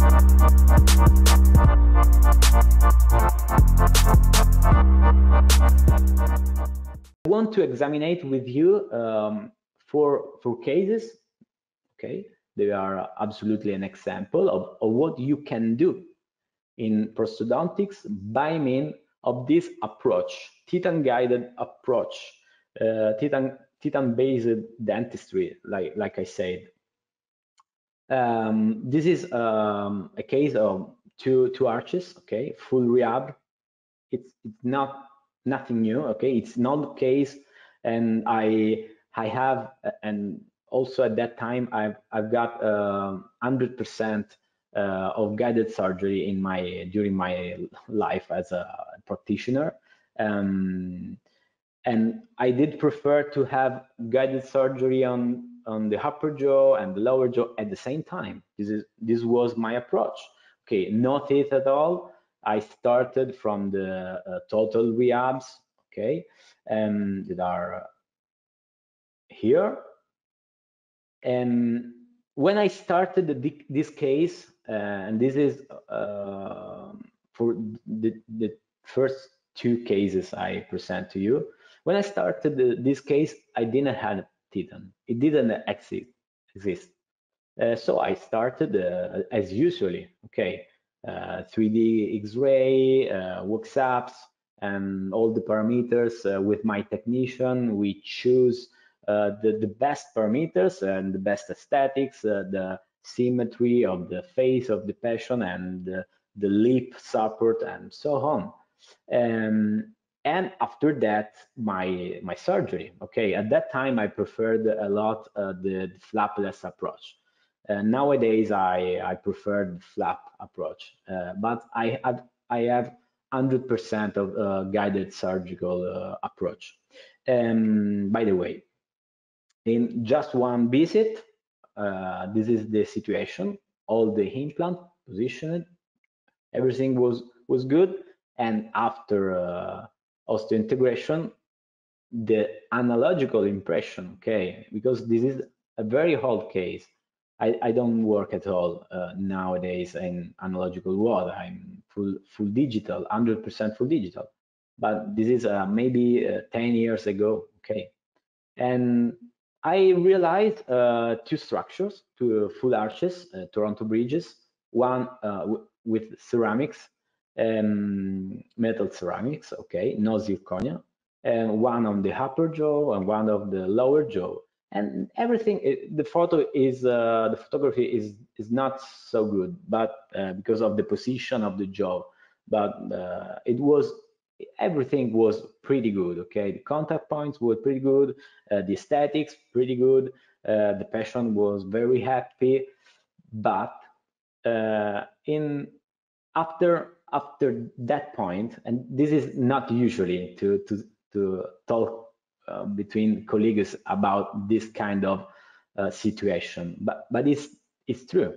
I want to examine with you um, four, four cases, okay? They are absolutely an example of, of what you can do in prosthodontics by means of this approach, Teethan-guided approach, uh, Teethan Teethan-based dentistry, like like I said. Um, this is um, a case of two two arches, okay, full rehab. It's it's not nothing new, okay. It's not the case, and I I have and also at that time I've I've got um, hundred uh, percent uh, of guided surgery in my during my life as a practitioner. Um, and I did prefer to have guided surgery on on the upper jaw and the lower jaw at the same time. This is this was my approach. Okay, no teeth at all. I started from the uh, total rehabs. Okay, um, that are here. And when I started the, this case, uh, and this is uh, for the, the first two cases I present to you. When I started the, this case, I didn't have Teethan. It didn't exist. exist. Uh, so I started uh, as usually, okay, uh, 3D X-ray, uh, wax-ups, and all the parameters uh, with my technician. We choose uh, the, the best parameters and the best aesthetics, the symmetry of the face of the patient and the lip support and so on. Um, and after that my my surgery okay? At that time i preferred a lot uh, the, the, flapless approach. Uh, nowadays i i prefer the flap approach. Uh, but i have i have 100% of uh, guided surgical uh, approach. Um, by the way in just one visit uh, this is the situation. All the implant positioned everything was was good. And after osteointegration, the analogical impression, okay, because this is a very old case. I, I don't work at all uh, nowadays in analogical world. I'm full full digital, 100% full digital. But this is uh, maybe uh, 10 years ago, okay. And I realized uh, two structures, two full arches, uh, Toronto bridges, one uh, with ceramics um, metal ceramics, okay, no zirconia, and one on the upper jaw and one of the lower jaw. And everything, it, the photo is, uh, the photography is is not so good, but uh, because of the position of the jaw, but uh, it was everything was pretty good. Okay, the contact points were pretty good, uh, the aesthetics pretty good, uh, the patient was very happy, but uh, in after after that point, and this is not usually to to to talk uh, between colleagues about this kind of uh, situation, but but it's it's true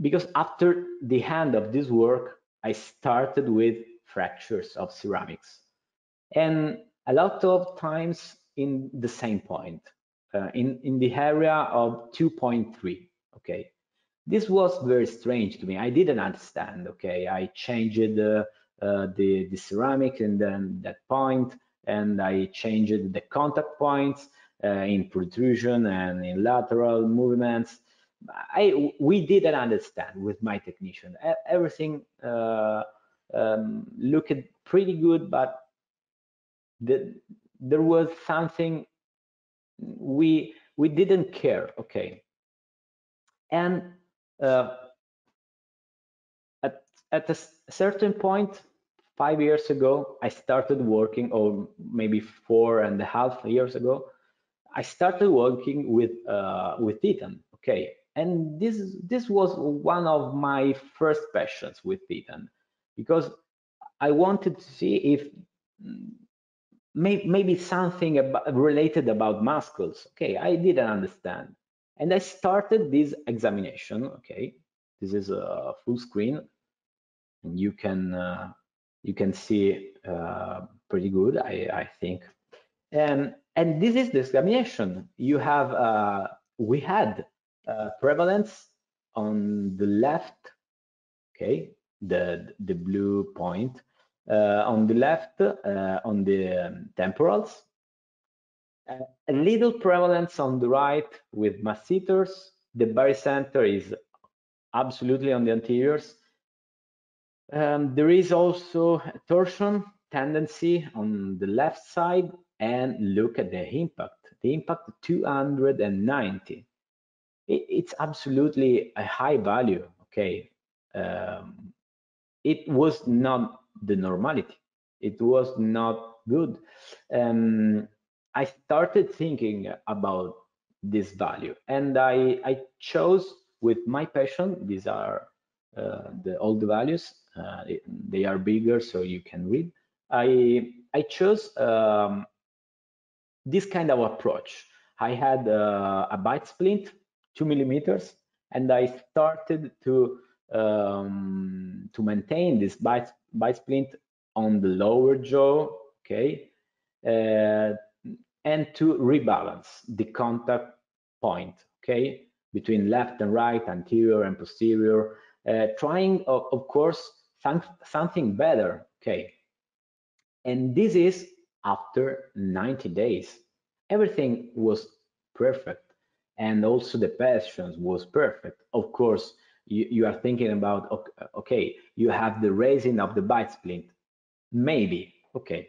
because after the end of this work, I started with fractures of ceramics, and a lot of times in the same point, uh, in in the area of 2.3. Okay, this was very strange to me. I didn't understand. Okay, I changed uh, uh, the the ceramic and then that point, and I changed the contact points uh, in protrusion and in lateral movements. I we didn't understand with my technician. Everything uh, um, looked pretty good, but the, there was something we we didn't care. Okay, and at, at a certain point, five years ago, I started working, or maybe four and a half years ago, I started working with uh, with Teethan. Okay, and this this was one of my first passions with Teethan because I wanted to see if maybe something about, related about muscles. Okay, I didn't understand. And I started this examination. Okay, this is a full screen, and you can uh, you can see uh, pretty good, I, I think. And and this is the examination. You have uh, we had uh, prevalence on the left okay, the, the blue point. Uh, on the left, uh, on the um, temporals, uh, a little prevalence on the right with masseters. The barycenter is absolutely on the anteriors. Um, there is also a torsion tendency on the left side and look at the impact. The impact 290. It, it's absolutely a high value, okay. Um, it was not the normality. It was not good. Um, I started thinking about this value and I, I chose with my patient, these are uh, the the values, uh, they are bigger so you can read. I, I chose um, this kind of approach. I had uh, a bite splint, two millimeters, and I started to um, to maintain this bite, bite splint on the lower jaw, okay, uh, and to rebalance the contact point, okay, between left and right, anterior and posterior, uh, trying, of, of course, some, something better, okay. And this is after 90 days. Everything was perfect, and also the patience was perfect. Of course, you, you are thinking about, okay, you have the raising of the bite splint, maybe, okay,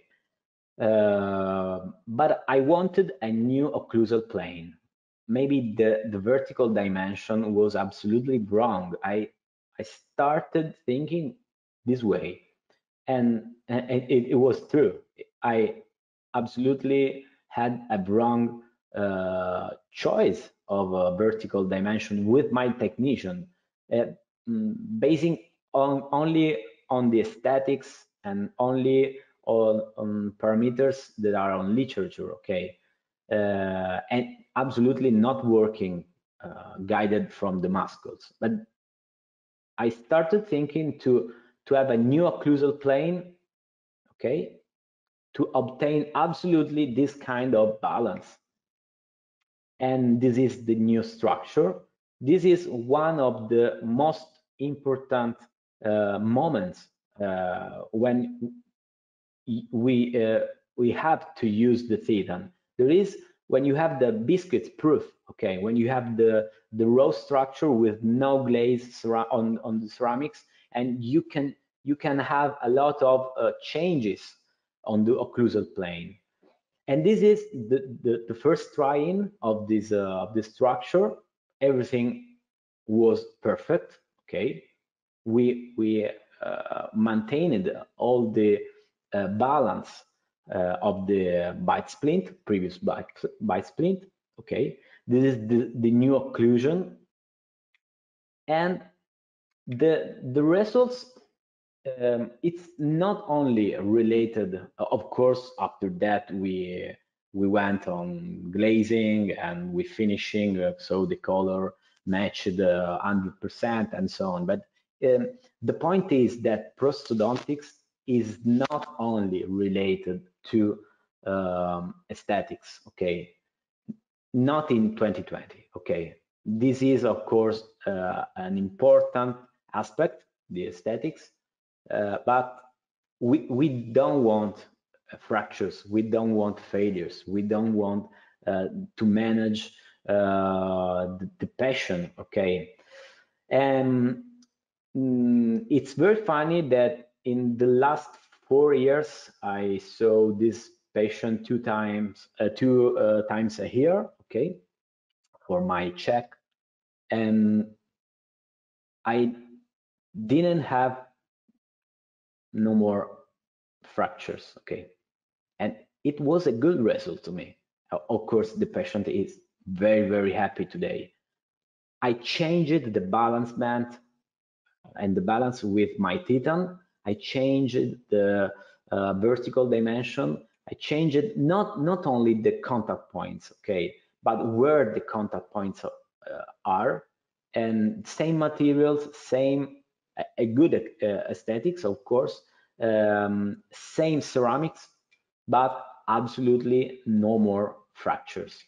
uh, but I wanted a new occlusal plane. Maybe the, the vertical dimension was absolutely wrong. I, I started thinking this way and, and it, it, was true. I absolutely had a wrong uh, choice of a vertical dimension with my technician, uh, mm, basing on only on the aesthetics and only on, on parameters that are on literature, okay, uh, and absolutely not working uh, guided from the muscles. But I started thinking to to have a new occlusal plane, okay, to obtain absolutely this kind of balance. And this is the new structure. This is one of the most important uh, moments uh, when we uh, we have to use the Teethan. There is when you have the biscuit proof, okay, when you have the the raw structure with no glaze on on the ceramics, and you can you can have a lot of uh, changes on the occlusal plane. And this is the, the, the first try-in of this uh, of this structure. Everything was perfect. Okay, we we uh, maintained all the balance uh, of the bite splint, previous bite, bite splint. Okay, this is the, the new occlusion. And the, the results, um, it's not only related, of course, after that we we went on glazing and we finishing, uh, so the color matched 100% and so on. But um, the point is that prosthodontics is not only related to um, aesthetics, okay? Not in 2020, okay? This is, of course, uh, an important aspect, the aesthetics, uh, but we, we don't want fractures, we don't want failures, we don't want uh, to manage uh, the, the passion, okay? And mm, it's very funny that in the last four years, I saw this patient two times, uh, two uh, times a year, okay, for my check, and I didn't have no more fractures, okay, and it was a good result to me. Of course, the patient is very, very happy today. I changed the balance band and the balance with my Teethan I changed the uh, vertical dimension. I changed not not only the contact points, okay, but where the contact points uh, are, and same materials, same a good uh, aesthetics, of course, um, same ceramics, but absolutely no more fractures.